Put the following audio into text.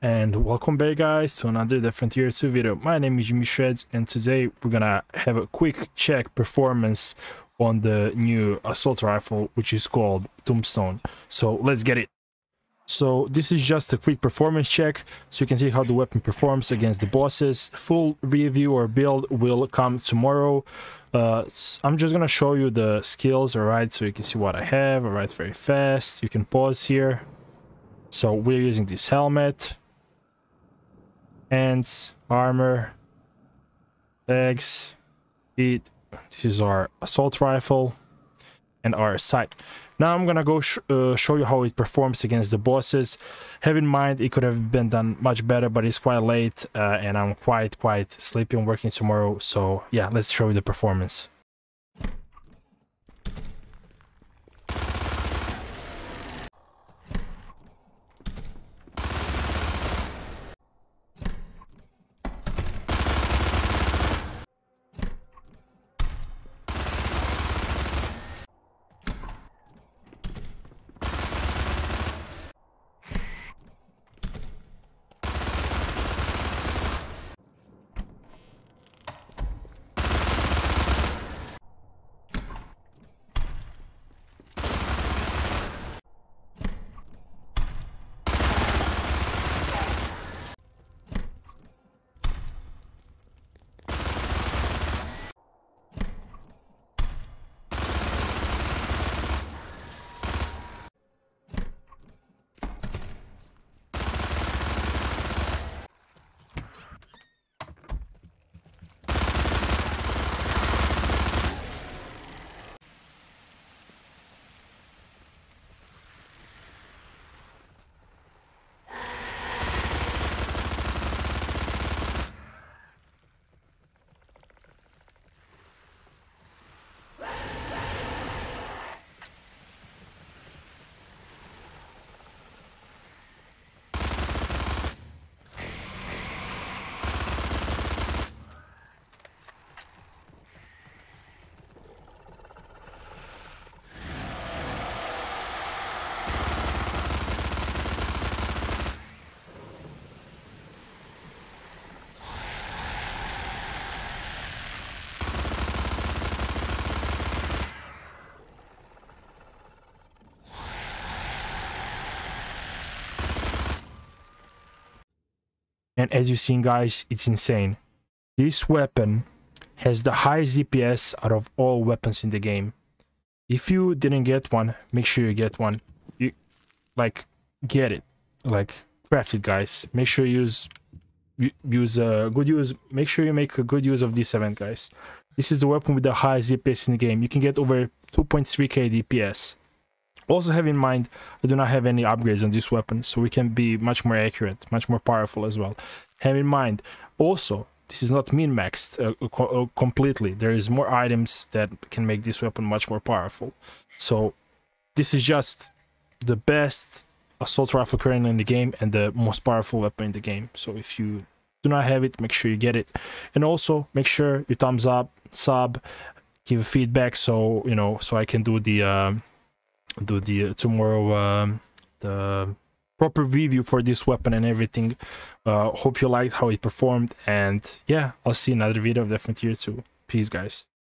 and welcome back guys to another Dead Frontier 2 video. My name is Jimmy ShredZ and today we're gonna have a quick check performance on the new assault rifle which is called Tombstone. So let's get it. So this is just a quick performance check so you can see how the weapon performs against the bosses. Full review or build will come tomorrow. Uh, I'm just gonna show you the skills alright so you can see what I have alright very fast. You can pause here. So we're using this helmet hands, armor, legs, feet. This is our assault rifle and our sight. Now I'm gonna go sh uh, show you how it performs against the bosses. Have in mind it could have been done much better, but it's quite late uh, and I'm quite quite sleepy. I'm working tomorrow, so yeah, let's show you the performance. And as you've seen guys, it's insane. This weapon has the highest DPS out of all weapons in the game. If you didn't get one, make sure you get one. You like get it. Like craft it guys. Make sure you use use a uh, good use make sure you make a good use of this event guys. This is the weapon with the highest DPS in the game. You can get over 2.3k DPS. Also have in mind, I do not have any upgrades on this weapon, so we can be much more accurate, much more powerful as well. Have in mind, also, this is not min-maxed uh, co uh, completely. There is more items that can make this weapon much more powerful. So this is just the best assault rifle currently in the game and the most powerful weapon in the game. So if you do not have it, make sure you get it. And also make sure you thumbs up, sub, give feedback so, you know, so I can do the... Um, do the uh, tomorrow um, the proper review for this weapon and everything. Uh, hope you liked how it performed, and yeah, I'll see another video of Dead Frontier 2. Peace, guys.